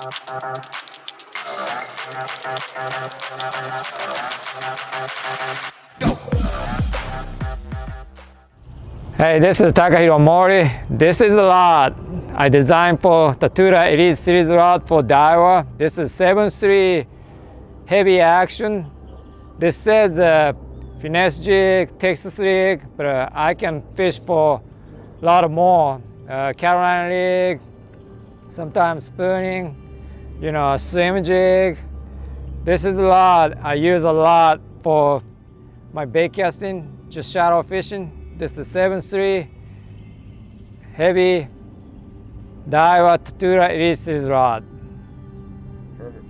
Hey, this is Takahiro Omori. This is a rod I designed for Tatula Elite Series rod for Daiwa. This is 7-3 heavy action. This says uh, finesse jig, Texas rig, but uh, I can fish for a lot more. Uh, Carolina rig, sometimes spooning, you know, swim jig. This is a lot, I use a lot for my bait casting, just shadow fishing. This is 7-3, heavy Daiwa Tatula It is rod. Perfect.